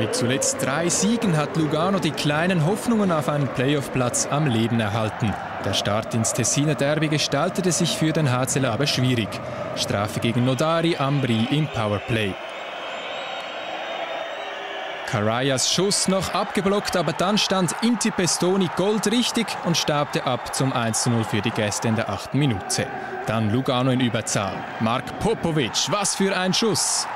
Mit zuletzt drei Siegen hat Lugano die kleinen Hoffnungen auf einen Playoff-Platz am Leben erhalten. Der Start ins Tessiner Derby gestaltete sich für den HCL aber schwierig. Strafe gegen Nodari Ambri im Powerplay. Carayas Schuss noch abgeblockt, aber dann stand Inti Pestoni goldrichtig und staubte ab zum 1:0 für die Gäste in der 8. Minute. Dann Lugano in Überzahl. Mark Popovic, was für ein Schuss!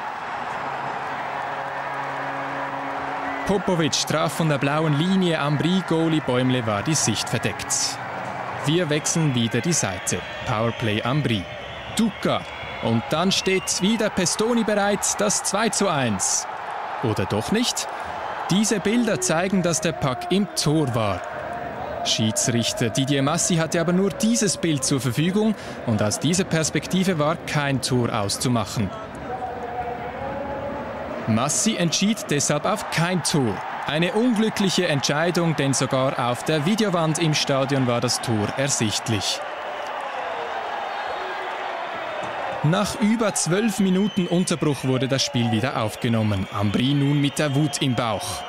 Popovic traf von der blauen Linie am Brie-Goalie Bäumle war die Sicht verdeckt. Wir wechseln wieder die Seite. Powerplay am Brie. Duca. Und dann steht wieder Pestoni bereit, das 2 zu 1. Oder doch nicht? Diese Bilder zeigen, dass der Pack im Tor war. Schiedsrichter Didier Massi hatte aber nur dieses Bild zur Verfügung und aus dieser Perspektive war kein Tor auszumachen. Massi entschied deshalb auf kein Tor. Eine unglückliche Entscheidung, denn sogar auf der Videowand im Stadion war das Tor ersichtlich. Nach über zwölf Minuten Unterbruch wurde das Spiel wieder aufgenommen. Ambri nun mit der Wut im Bauch.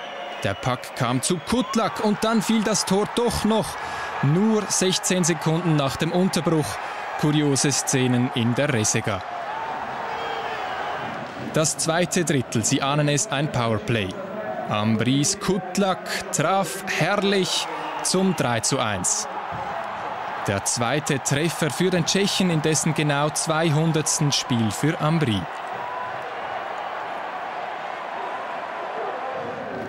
Der Pack kam zu Kutlak und dann fiel das Tor doch noch. Nur 16 Sekunden nach dem Unterbruch. Kuriose Szenen in der Resega. Das zweite Drittel, Sie ahnen es, ein Powerplay. Ambris Kutlak traf herrlich zum 3 zu 1. Der zweite Treffer für den Tschechen in dessen genau 200. Spiel für Ambri.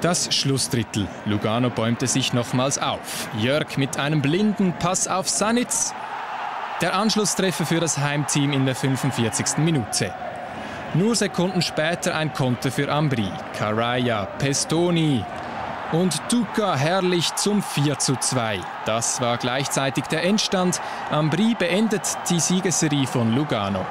Das Schlussdrittel. Lugano bäumte sich nochmals auf. Jörg mit einem blinden Pass auf Sanitz. Der Anschlusstreffer für das Heimteam in der 45. Minute. Nur Sekunden später ein Konter für Ambri, Caraya, Pestoni und Duca herrlich zum 4 zu 2. Das war gleichzeitig der Endstand. Ambri beendet die Siegesserie von Lugano.